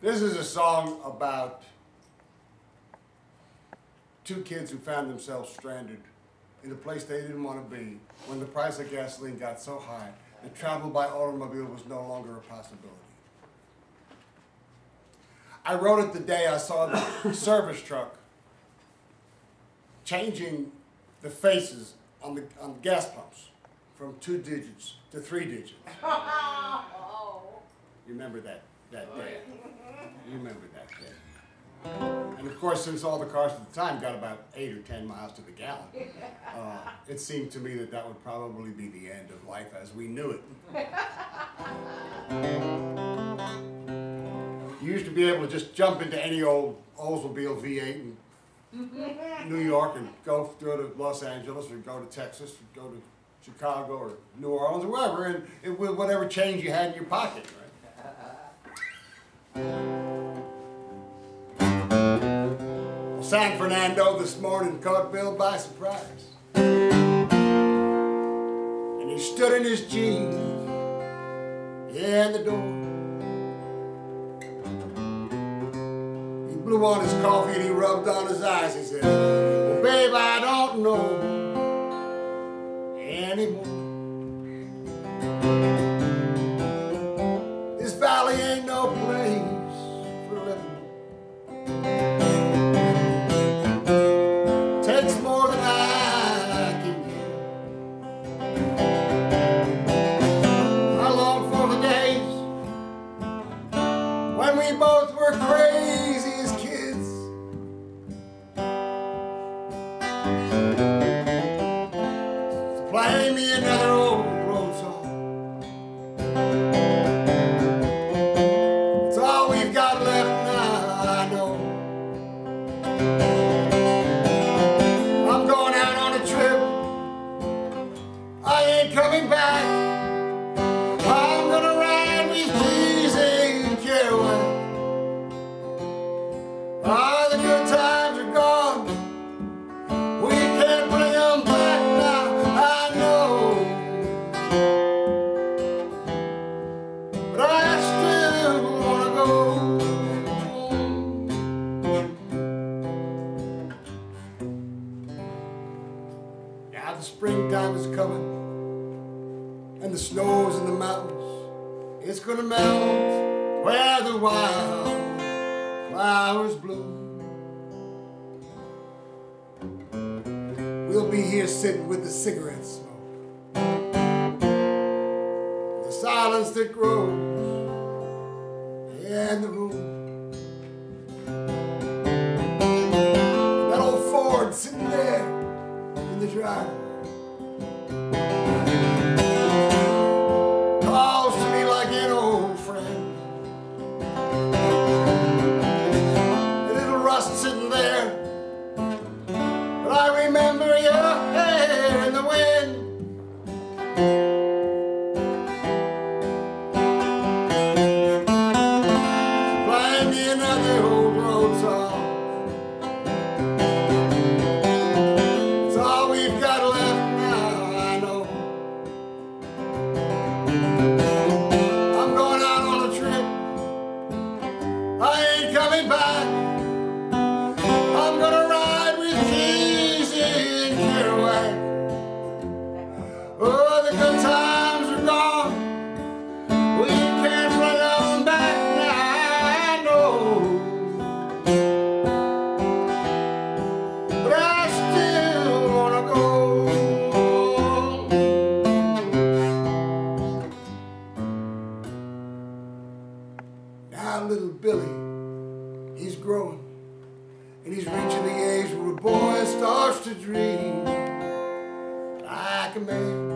This is a song about two kids who found themselves stranded in a place they didn't want to be when the price of gasoline got so high that travel by automobile was no longer a possibility. I wrote it the day I saw the service truck changing the faces on the, on the gas pumps from two digits to three digits. You remember that, that day? You remember that day. And of course, since all the cars at the time got about eight or ten miles to the gallon, uh, it seemed to me that that would probably be the end of life as we knew it. You used to be able to just jump into any old Oldsmobile V8 in New York and go, through to Los Angeles or go to Texas or go to Chicago or New Orleans or wherever, and it, with whatever change you had in your pocket, right? San Fernando this morning caught Bill by surprise. And he stood in his jeans, in the door. He blew on his coffee and he rubbed on his eyes. He said, well, babe, I don't know It's gonna melt where the wild flowers bloom. We'll be here sitting with the cigarette smoke. The silence that grows in the room. That old Ford sitting there in the driveway. Little sitting there. And he's reaching the age where a boy starts to dream like a man.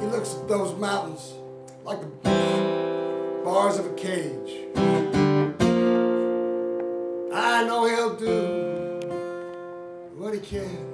He looks at those mountains like the bars of a cage. I know he'll do what he can.